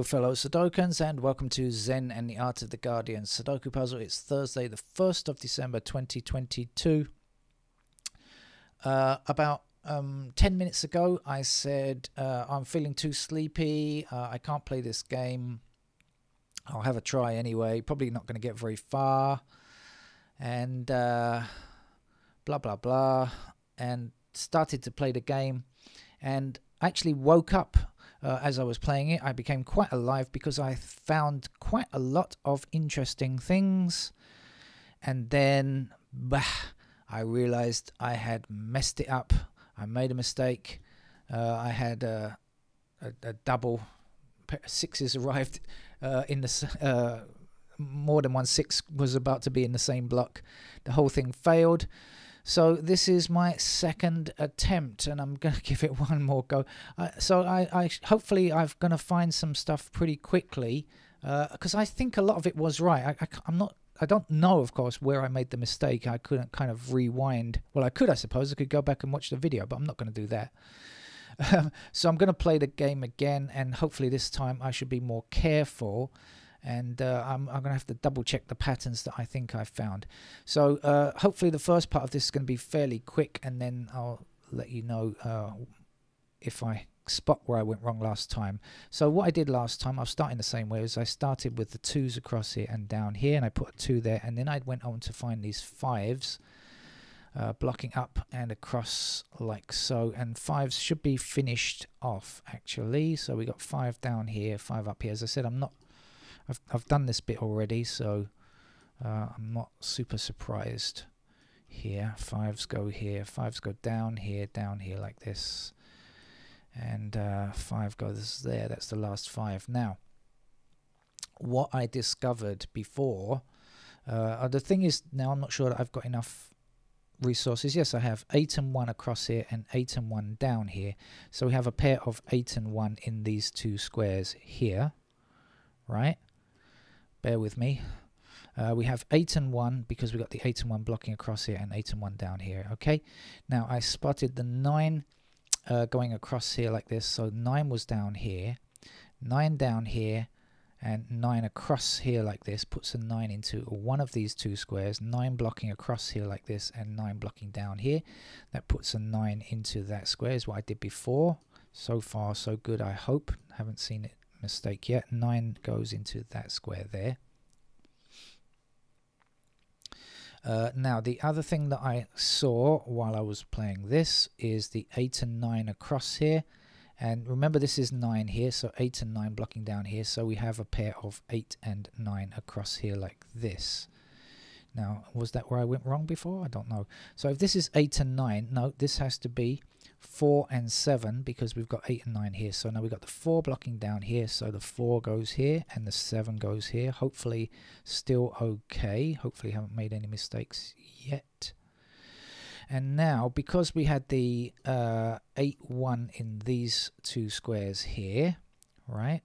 Hello, fellow Sudokans, and welcome to Zen and the Art of the Guardian Sudoku Puzzle. It's Thursday, the 1st of December 2022. Uh, about um, 10 minutes ago, I said uh, I'm feeling too sleepy. Uh, I can't play this game. I'll have a try anyway. Probably not going to get very far. And uh, blah, blah, blah. And started to play the game and actually woke up uh, as I was playing it. I became quite alive because I found quite a lot of interesting things. And then, bah, I realized I had messed it up. I made a mistake. Uh, I had a, a, a, double sixes arrived uh, in the uh, more than one six was about to be in the same block. The whole thing failed. So this is my second attempt, and I'm gonna give it one more go. Uh, so I, I hopefully I'm gonna find some stuff pretty quickly, because uh, I think a lot of it was right. I, I'm not I don't know, of course, where I made the mistake. I couldn't kind of rewind. Well, I could, I suppose. I could go back and watch the video, but I'm not going to do that. So I'm going to play the game again, and hopefully this time I should be more careful. And uh, I'm, I'm going to have to double check the patterns that I think I've found. So uh, hopefully the first part of this is going to be fairly quick, and then I'll let you know uh, if I spot where I went wrong last time. So what I did last time, I'll start in the same way, as I started with the twos across here and down here, and I put a two there, and then I went on to find these fives, uh, blocking up and across like so, and fives should be finished off actually. So we got five down here, five up here. As I said, I'm not, I've I've done this bit already, so uh, I'm not super surprised here. Fives go here, fives go down here, down here like this and uh, five goes there. That's the last five. Now, what I discovered before, uh, the thing is now I'm not sure that I've got enough resources. Yes, I have 8 and 1 across here and 8 and 1 down here. So we have a pair of 8 and 1 in these two squares here, right? Bear with me. Uh, we have 8 and 1 because we got the 8 and 1 blocking across here and 8 and 1 down here, okay? Now I spotted the 9 uh, going across here like this. So 9 was down here, 9 down here, and 9 across here like this puts a 9 into one of these two squares, 9 blocking across here like this, and 9 blocking down here. That puts a 9 into that square is what I did before. So far so good I hope. Haven't seen it mistake yet. 9 goes into that square there. Uh, now, the other thing that I saw while I was playing this is the 8 and 9 across here. And remember, this is 9 here, so 8 and 9 blocking down here. So we have a pair of 8 and 9 across here like this. Now, was that where I went wrong before? I don't know. So if this is 8 and 9, no, this has to be 4 and 7 because we've got 8 and 9 here. So now we've got the 4 blocking down here. So the 4 goes here and the 7 goes here. Hopefully still okay. Hopefully haven't made any mistakes yet. And now, because we had the uh, 8, 1 in these two squares here, right?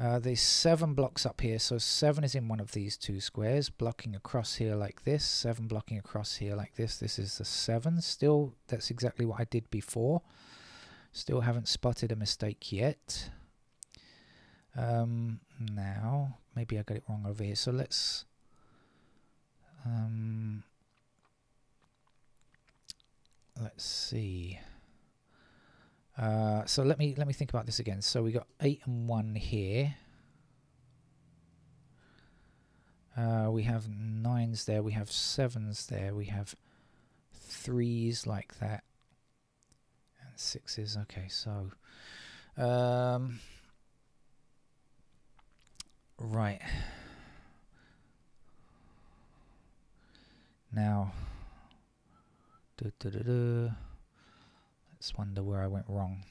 Uh, there's seven blocks up here, so seven is in one of these two squares, blocking across here like this, seven blocking across here like this. This is the seven. Still, that's exactly what I did before. Still haven't spotted a mistake yet. Um, now, maybe I got it wrong over here. So let's... Um, let's see. Uh, so let me let me think about this again. So we got eight and one here. Uh, we have nines there. We have sevens there. We have threes like that, and sixes. Okay, so um, right now. Duh, duh, duh, Let's wonder where I went wrong.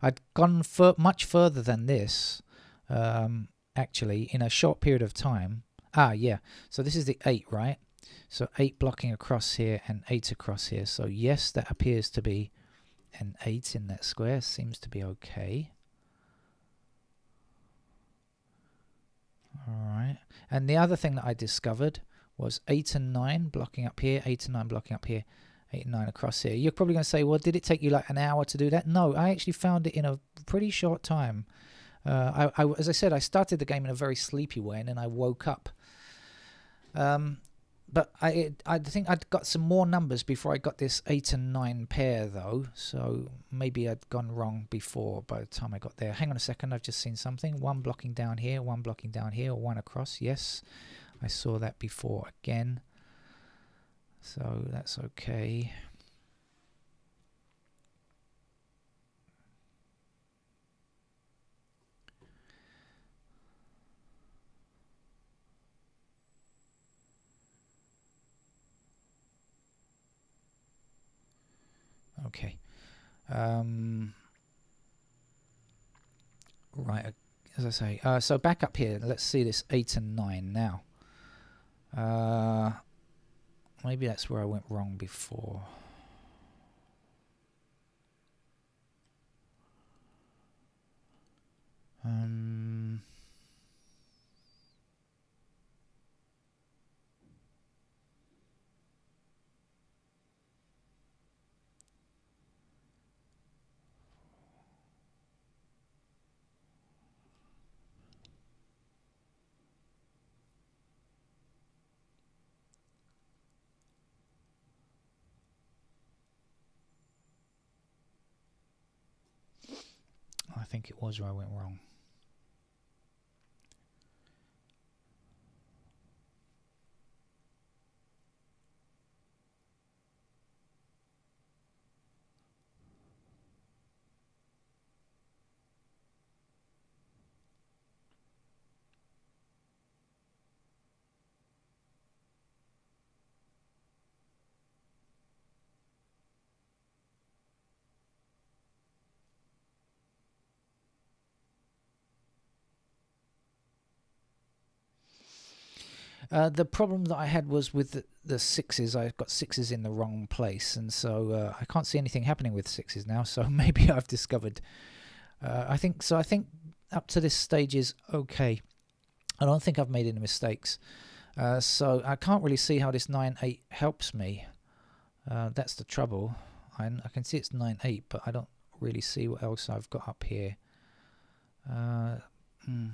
I'd gone much further than this, um, actually, in a short period of time. Ah, yeah. So this is the 8, right? So 8 blocking across here and 8 across here. So yes, that appears to be an 8 in that square. Seems to be okay. Alright. And the other thing that I discovered was 8 and 9 blocking up here, 8 and 9 blocking up here, 8 and 9 across here. You're probably going to say, well, did it take you like an hour to do that? No, I actually found it in a pretty short time. Uh, I, I, as I said, I started the game in a very sleepy way, and then I woke up. Um, but I I think I'd got some more numbers before I got this eight and nine pair though, so maybe I'd gone wrong before by the time I got there. Hang on a second, I've just seen something. One blocking down here, one blocking down here, one across. Yes, I saw that before again. So that's okay. Okay. Um, right, as I say. Uh, so back up here, let's see this 8 and 9 now. Uh, maybe that's where I went wrong before. Um... I think it was where I went wrong. Uh, the problem that I had was with the, the, sixes. I've got sixes in the wrong place, and so uh, I can't see anything happening with sixes now. So maybe I've discovered. Uh, I think so. I think up to this stage is okay. I don't think I've made any mistakes. Uh, so I can't really see how this nine eight helps me. Uh, that's the trouble. I, I, can see it's nine eight, but I don't really see what else I've got up here. Hmm.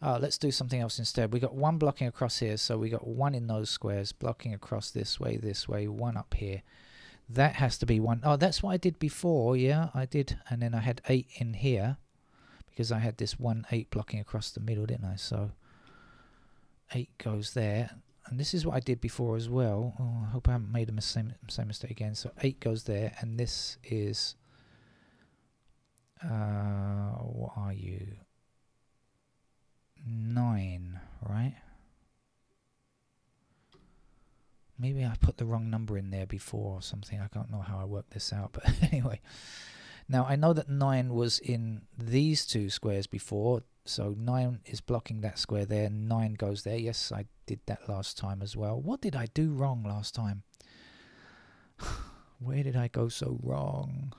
Uh, let's do something else instead. We got one blocking across here, so we got one in those squares blocking across this way, this way, one up here. That has to be one. Oh, that's what I did before. Yeah, I did. And then I had eight in here because I had this one eight blocking across the middle, didn't I? So eight goes there. And this is what I did before as well. Oh, I hope I haven't made the same, same mistake again. So eight goes there, and this is... Uh, what are you? 9, right? Maybe I put the wrong number in there before or something. I don't know how I worked this out, but anyway. Now I know that 9 was in these two squares before, so 9 is blocking that square there, 9 goes there. Yes, I did that last time as well. What did I do wrong last time? Where did I go so wrong?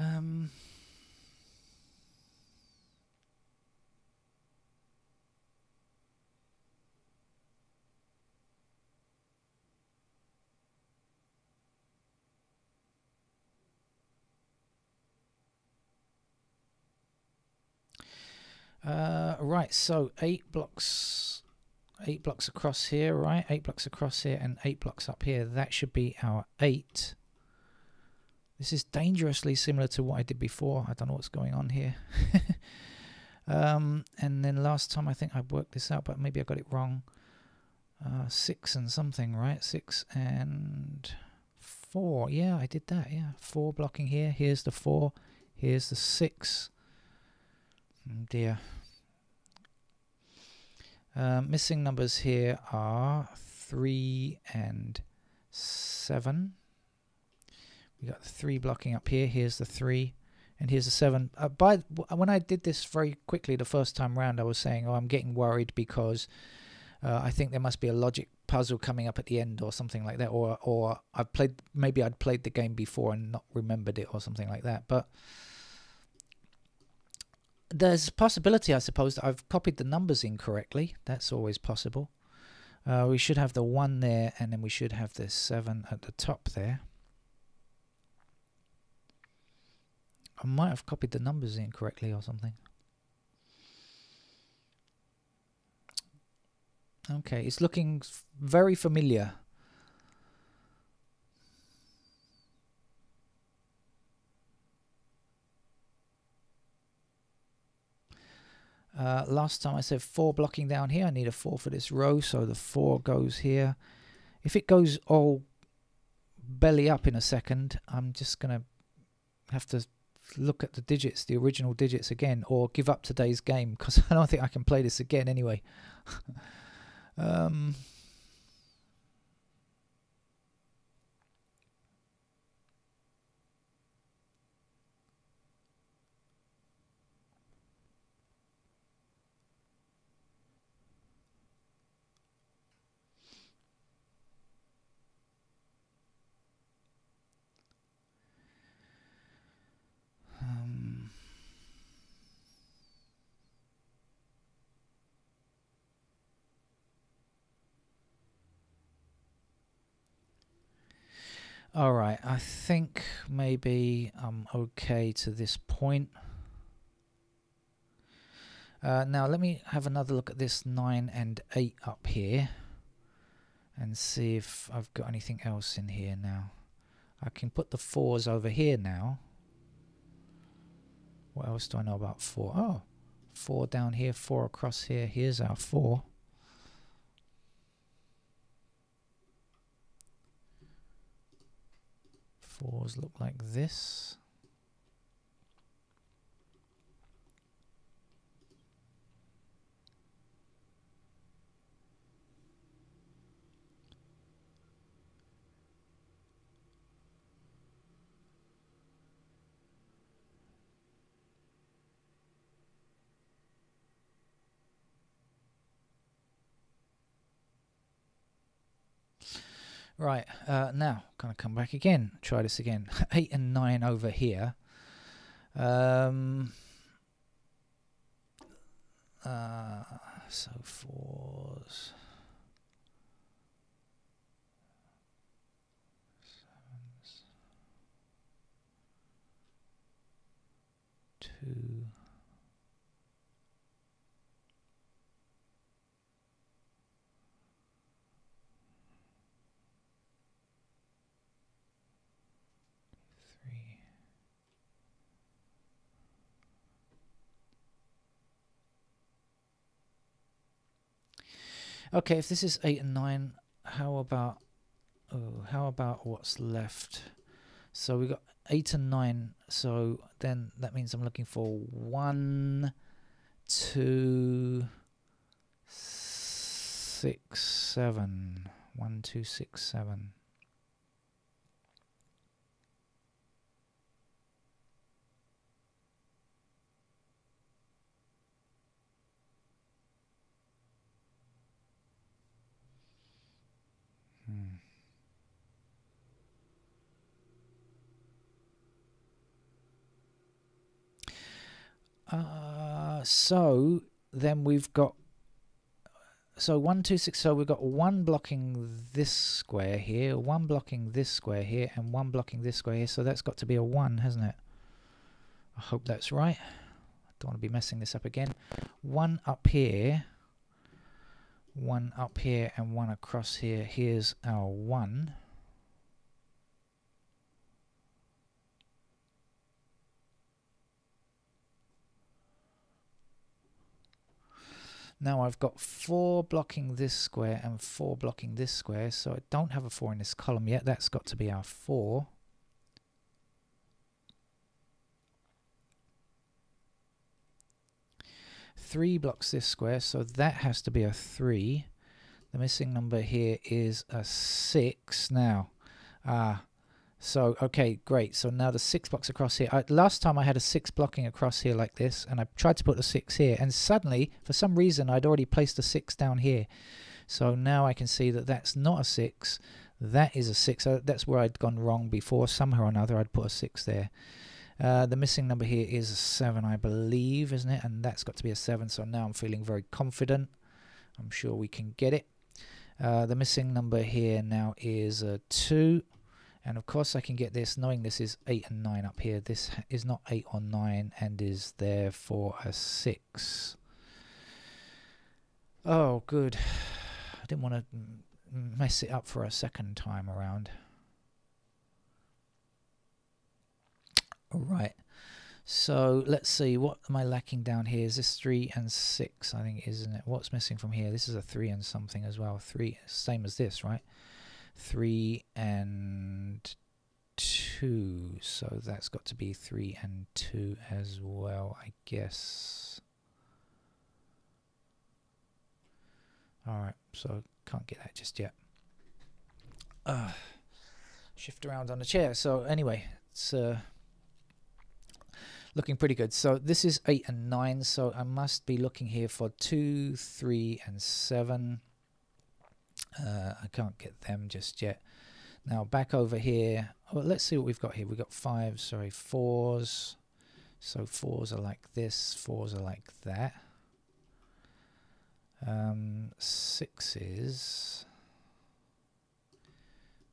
Um, uh, right, so eight blocks, eight blocks across here, right? Eight blocks across here and eight blocks up here. That should be our eight. This is dangerously similar to what I did before. I don't know what's going on here. um, and then last time I think I worked this out, but maybe I got it wrong. Uh, six and something, right? Six and four. Yeah, I did that. Yeah, four blocking here. Here's the four. Here's the six. Oh dear. Uh, missing numbers here are three and seven. We got the three blocking up here. Here's the three. And here's a 7. Uh, by When I did this very quickly the first time round, I was saying, oh, I'm getting worried because uh, I think there must be a logic puzzle coming up at the end or something like that. Or, or I've played, maybe I'd played the game before and not remembered it or something like that. But there's a possibility, I suppose, that I've copied the numbers incorrectly. That's always possible. Uh, we should have the 1 there, and then we should have the 7 at the top there. I might have copied the numbers incorrectly or something. Okay, it's looking very familiar. Uh, last time I said 4 blocking down here. I need a 4 for this row, so the 4 goes here. If it goes all belly up in a second, I'm just going to have to look at the digits, the original digits again, or give up today's game, because I don't think I can play this again anyway. um... All right, I think maybe I'm okay to this point. Uh, now let me have another look at this 9 and 8 up here and see if I've got anything else in here now. I can put the 4s over here now. What else do I know about 4? Oh, 4 down here, 4 across here. Here's our 4. Fours look like this. Right, uh, now, going to come back again, try this again. 8 and 9 over here. Um, uh, so fours. Two. Okay, if this is 8 and 9, how about oh, how about what's left? So we got 8 and 9, so then that means I'm looking for 1, 2, 6, 7. 1, 2, 6, 7. So then we've got so one two six so we've got one blocking this square here one blocking this square here and one blocking this square here. So that's got to be a one hasn't it? I hope that's right. I don't want to be messing this up again. One up here one up here and one across here. Here's our one Now I've got 4 blocking this square and 4 blocking this square, so I don't have a 4 in this column yet. That's got to be our 4. Three blocks this square, so that has to be a 3. The missing number here is a 6. Now, ah, So, okay, great. So now the six blocks across here. I, last time I had a six blocking across here like this, and I tried to put the six here, and suddenly, for some reason, I'd already placed a six down here. So now I can see that that's not a six. That is a six. Uh, that's where I'd gone wrong before. Somehow or another, I'd put a six there. Uh, the missing number here is a seven, I believe, isn't it? And that's got to be a seven. So now I'm feeling very confident. I'm sure we can get it. Uh, the missing number here now is a two. And of course I can get this, knowing this is 8 and 9 up here. This is not 8 or 9 and is therefore a 6. Oh, good. I didn't want to mess it up for a second time around. Alright. So let's see, what am I lacking down here? Is this 3 and 6, I think, isn't it? What's missing from here? This is a 3 and something as well. 3, same as this, right? 3 and 2. So that's got to be 3 and 2 as well, I guess. Alright, so can't get that just yet. Uh, shift around on the chair. So anyway, it's uh, looking pretty good. So this is 8 and 9, so I must be looking here for 2, 3 and 7. Uh, I can't get them just yet. Now back over here, well, let's see what we've got here. We've got five, sorry, fours. So fours are like this, fours are like that. Um, sixes,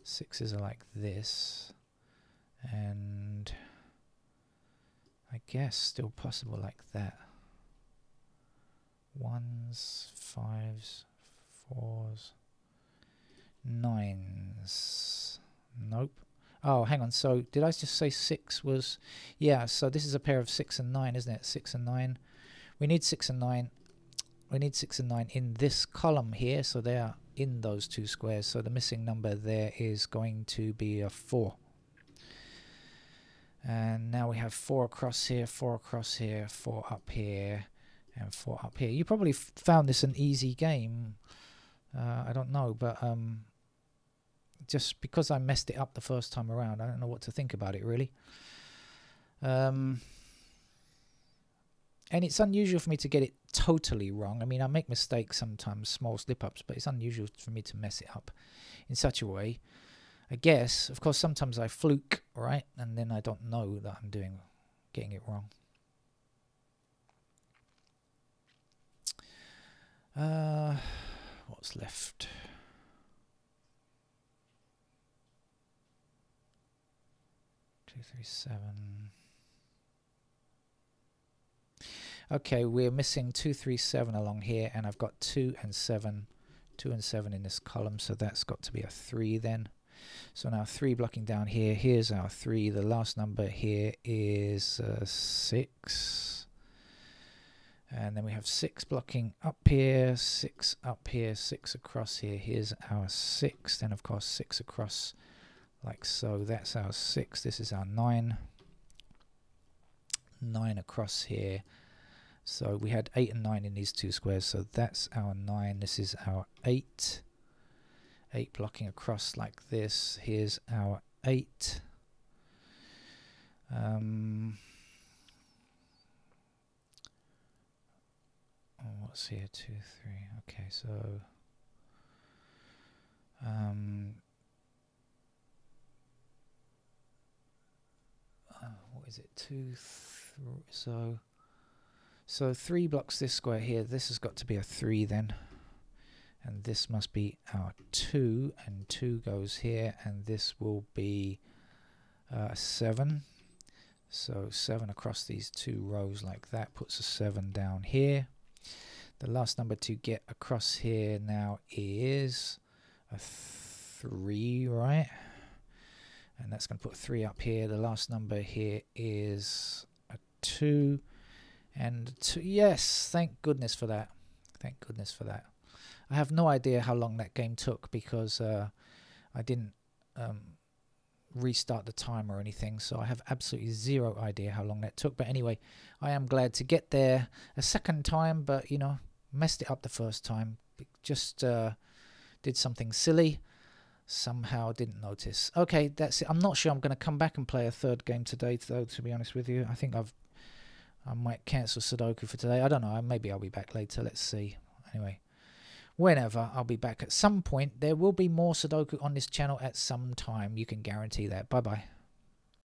sixes are like this. And I guess still possible like that. Ones, fives, fours, nines. Nope. Oh, hang on. So did I just say six was... Yeah, so this is a pair of six and nine, isn't it? Six and nine. We need six and nine. We need six and nine in this column here. So they are in those two squares. So the missing number there is going to be a four. And now we have four across here, four across here, four up here, and four up here. You probably found this an easy game. Uh, I don't know, but um, just because I messed it up the first time around, I don't know what to think about it really. Um, and it's unusual for me to get it totally wrong. I mean, I make mistakes sometimes, small slip ups, but it's unusual for me to mess it up in such a way. I guess, of course, sometimes I fluke, right? And then I don't know that I'm doing, getting it wrong. Uh, what's left? two, three, seven. Okay, we're missing two, three, seven along here, and I've got two and seven, two and seven in this column, so that's got to be a three then. So now three blocking down here. Here's our three. The last number here is uh, six. And then we have six blocking up here, six up here, six across here. Here's our six. Then of course six across like so. That's our 6. This is our 9. 9 across here. So we had 8 and 9 in these two squares. So that's our 9. This is our 8. 8 blocking across like this. Here's our 8. Um, oh, what's here? 2, 3. Okay, so... Um, uh, what is it? Two, three, so so three blocks this square here. This has got to be a three then, and this must be our two, and two goes here, and this will be uh, seven. So seven across these two rows like that puts a seven down here. The last number to get across here now is a three, right? and that's going to put 3 up here. The last number here is a 2 and two, yes, thank goodness for that. Thank goodness for that. I have no idea how long that game took because uh, I didn't um, restart the time or anything, so I have absolutely zero idea how long that took. But anyway, I am glad to get there a second time, but you know, messed it up the first time. Just uh, did something silly Somehow didn't notice. Okay, that's it. I'm not sure I'm going to come back and play a third game today, though, to be honest with you. I think I've I might cancel Sudoku for today. I don't know. Maybe I'll be back later. Let's see. Anyway, whenever I'll be back at some point. There will be more Sudoku on this channel at some time. You can guarantee that. Bye bye.